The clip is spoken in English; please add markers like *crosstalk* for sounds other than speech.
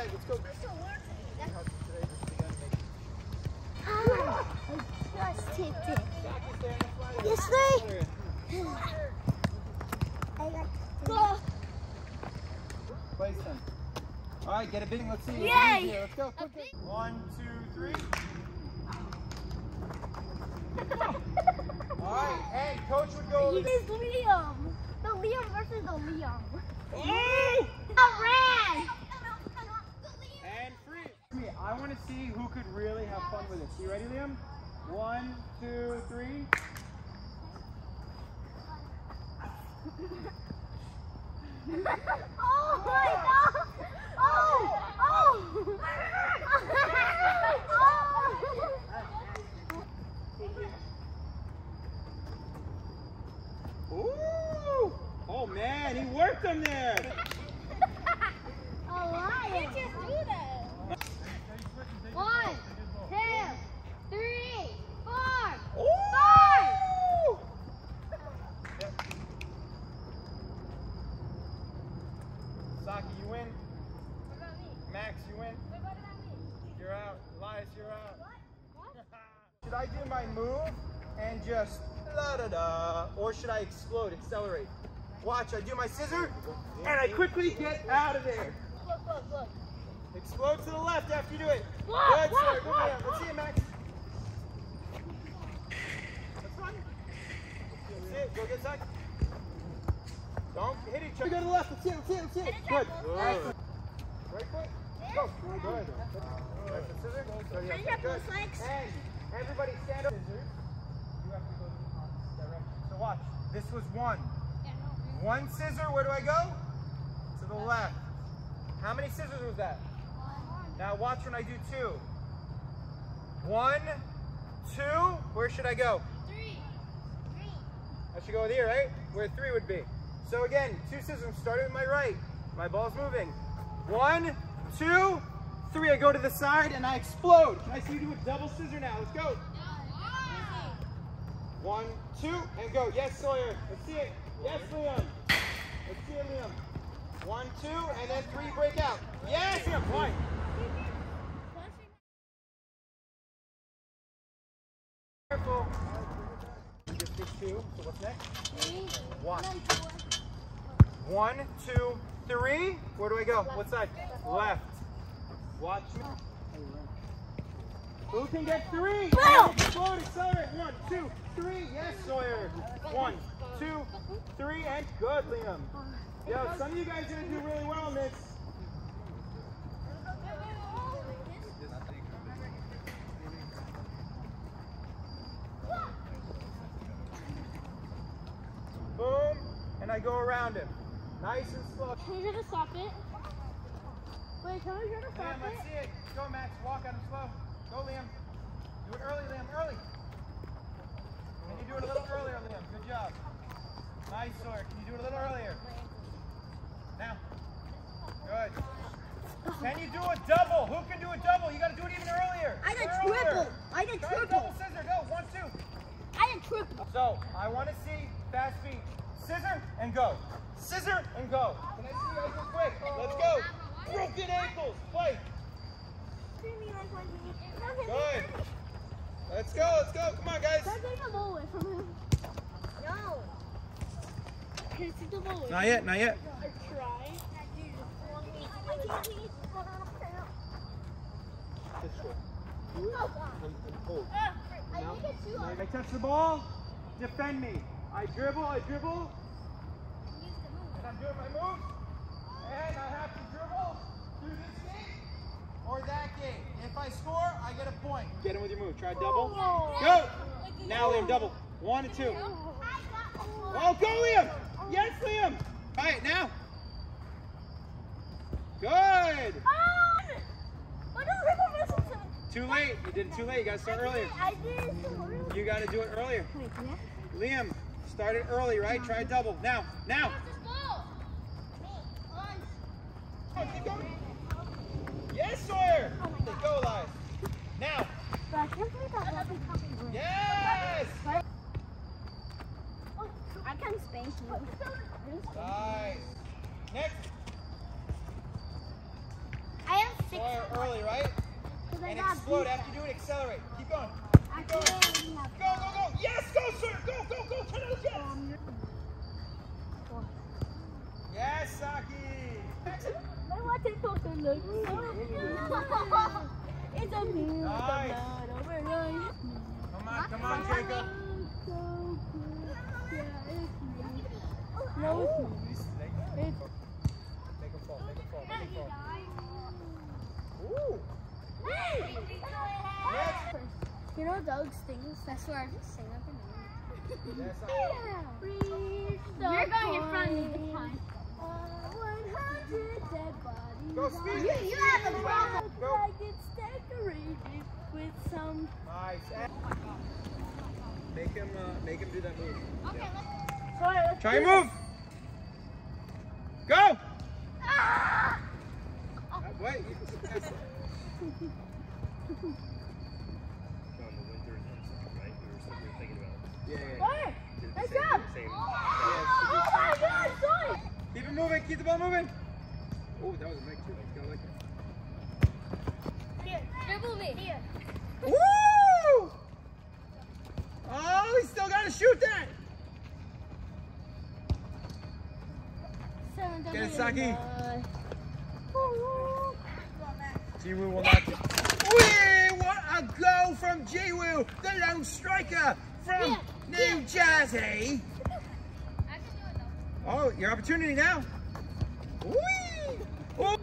bag. Let's go. That's so I just tipped go. Place them. All right, get a big. Let's see. Yay! Let's go. Quick. One, two, three. *laughs* All right, and coach would go. He is Liam. The Liam versus the Liam. Hey! I ran. I want to see who could really have fun with this. You ready, Liam? One, two, three. *laughs* Oh my god! Oh! Oh! Ooh! Oh man, he worked them there. A lion. just do that. One, two, three, four, Ooh! Saki, you win. Max, you win. You're out. Elias, you're out. *laughs* should I do my move and just da da da, or should I explode, accelerate? Watch, I do my scissor, and I quickly get out of there. Look, look, look. Explode to the left after you do it. Look, Good, look, look. man. Let's see it, Max. That's fine. That's it. Go get Zach. Don't hit each other. Go to the left. Let's see it. Let's see it. Let's see it. Good. Good. Right foot scissor. Go to the Can other you side. have Good. both legs? And everybody stand up. You have to go the opposite direction. So watch. This was one. One scissor. Where do I go? To the left. How many scissors was that? Now watch when I do two. One, two. Where should I go? Three. Three. I should go with here, right? Where three would be. So again, two scissors. Starting with my right. My ball's moving. One, two, three. I go to the side and I explode. Can I see you do a double scissor now? Let's go. One, two, and go. Yes, Sawyer. Let's see it. Yes, Liam. Let's see it, Liam. One, two, and then three break out. Yes, Liam. One. Careful. We just two. So what's next? One. And then four. One, two, three. Where do I go? What side? Left. Watch me. Who can get three? Explode, accelerate. One, two, three. Yes, Sawyer. One, two, three, and good, Liam. Yo, some of you guys are gonna do really well in this. Boom, and I go around him. Nice and slow. Can you try to stop it? Wait, can we try to Liam, stop let's see it. Go, Max. Walk on him slow. Go, Liam. Do it early, Liam. Early. Can you do it a little earlier, Liam? Good job. Nice, Sawyer. Can you do it a little earlier? Now. Good. Can you do a double? Who can do a double? You got to do it even earlier. I did Earlier. triple. I did Try triple. double scissor. Go. One, two. I did triple. So I want to see fast feet. Scissor and go. Scissor and go. Can I see you guys real quick? Let's go. Broken ankles. Play. Good. Let's go. Let's go. Come on, guys. Don't take the ball away from him. No. Can you take the ball away? Not yet. Not yet. I tried. I touch the ball. Defend me. I dribble. I dribble. And I'm doing my moves. And I have to dribble through this gate or that gate. If I score, I get a point. Get him with your move. Try double. Go. Now, Liam, double. One and two. Oh, go, Liam. Yes, Liam. All right, now. Good. Ah! Too late. You did it too late. You got to start earlier. I did. You got to do it earlier. Liam, start it early, right? Try double. Now, now. Keep going. Yes, Sawyer. Go, Elias. Now. But I can't believe that Lovely Coffee wins. Yes. I can spank you. Nice. Next. I have six. Sawyer early, right? Because I And explode. After you do it, accelerate. Keep going. Go, go, go. Yes, go, sir. Go, go, go. Turn it again. Yes, Saki. May water tutuloy. It's a. Nice. Come on, come on, Jacob. No, it's not. This is like- It's Make him fall, make him fall, make him fall. Ooh. Next. You know dogs stings? That's where I just sing up and Yes, down. Saki. You're going in front of the time. 100 dead bodies. Go, speed. You, you have a problem. Go. Like it's decorated with some. Nice. And- Make him, uh, make him do that move. Okay, Sorry, let's Try do and move. Go. Ah! Wait. *laughs* *laughs* Keep it moving. Keep the ball moving. Oh, that was a make too. Let's go like that. Here, dribble me. Here. Woo! Oh, he still got to shoot that. Seven Get it, Saki. In the- Jiwoo will not. Wee! What a goal from Jiwoo, the lone striker from Yeah, New Jersey. Oh, your opportunity now. Wee! Oh,